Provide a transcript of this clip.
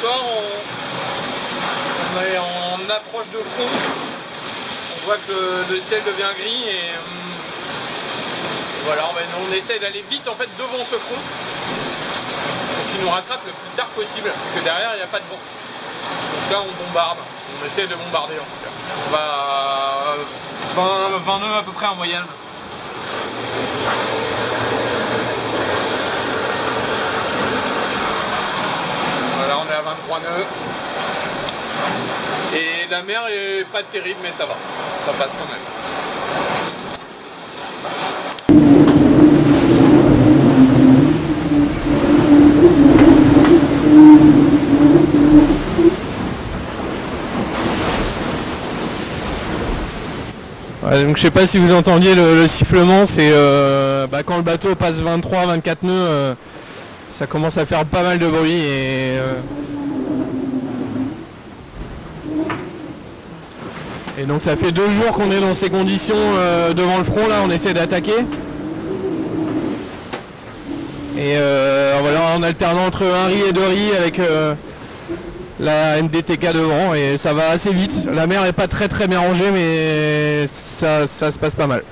soir, on, est en approche de front. On voit que le, ciel devient gris et hum, voilà, on, essaie d'aller vite en fait devant ce front qu'il nous rattrape le plus tard possible parce que derrière il n'y a pas de vent. Donc là on bombarde, on essaie de bombarder en tout cas. On va à 20, 20 nœuds à peu près en moyenne. Voilà, on est à 23 nœuds. Et la mer est pas terrible, mais ça va. Ça passe quand même. Donc je sais pas si vous entendiez le, le sifflement, c'est euh, bah, quand le bateau passe 23, 24 nœuds, euh, ça commence à faire pas mal de bruit et euh, et donc ça fait deux jours qu'on est dans ces conditions euh, devant le front là, on essaie d'attaquer. Et euh, voilà, en alternant entre un riz et deux riz avec euh, la NDTK devant et ça va assez vite. La mer est pas très très bien rangée mais ça, ça se passe pas mal.